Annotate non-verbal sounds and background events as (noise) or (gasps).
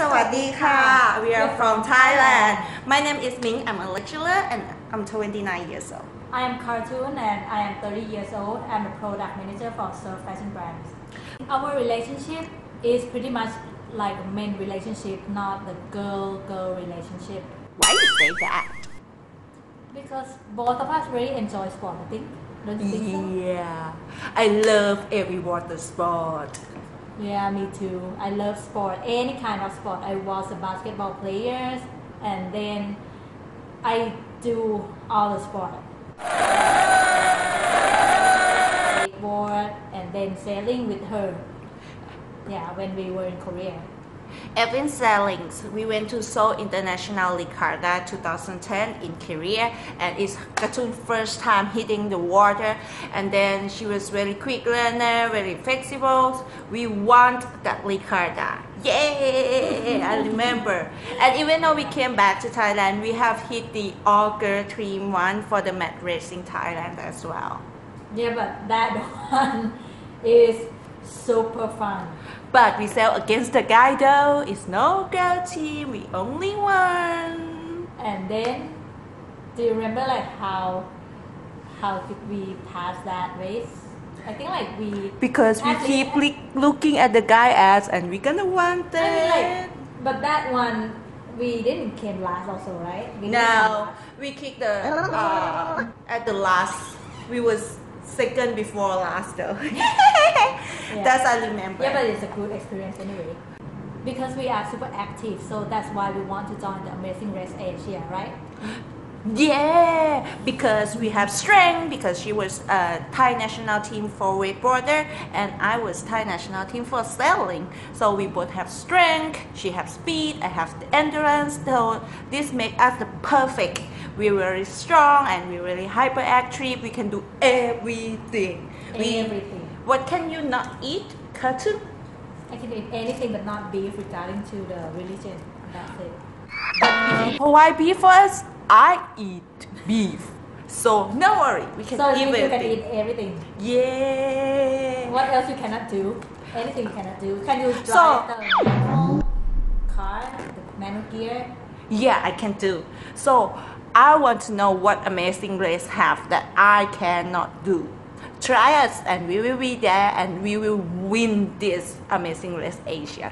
สวัสดีค่ะ we are from Thailand. My name is Mink. I'm a lecturer and I'm 29 years old. I am Cartoon and I am 30 years old. I'm a product manager for Surf Fashion Brands. Our relationship is pretty much like a men relationship not the girl girl relationship. Why you say that? Because both of us really enjoy sport I think. Don't you think so? yeah. I love every water sport. Yeah, me too. I love sport, any kind of sport. I was a basketball player and then I do all the sport. And then sailing with her. Yeah, when we were in Korea. Evan Sailings, we went to Seoul International Regatta 2010 in Korea and it's Cartoon's first time hitting the water and then she was very quick learner, very flexible. We won that regatta. Yay! I remember. And even though we came back to Thailand, we have hit the all girl team one for the match racing Thailand as well. Yeah, but that (laughs) one is super fun. But we sail against the guy though. It's no girl team. We only won. And then, do you remember like how how did we pass that race? I think like we Because we keep least- looking at the guy ass and we're gonna want I mean, like, but that one we didn't came last also, right? We No, we kicked the uh, at the last. We was second before last though. (laughs) (laughs) That's I remember. Yeah, but it's a good experience anyway. Because we are super active, so that's why we want to join the Amazing Race Asia, right? (gasps) (laughs) Yeah, because we have strength. Because she was a Thai national team for wakeboarder, and I was Thai national team for sailing. So we both have strength. She have speed. I have the endurance. So this make us the perfect. We're very strong and we're really hyperactive. We can do everything. We- Everything. What can you not eat? Cartoon. I can eat anything but not beef regarding to the religion. That's it. But you beef for us, I eat beef. So no worry, we can So eat you can everything. eat everything. Yeah. What else you cannot do? Anything you cannot do. Can you drive So- the manual car, the manual gear? Yeah, I can do. So I want to know what amazing race have that I cannot do. Try us and we will be there and we will win this amazing race Asia.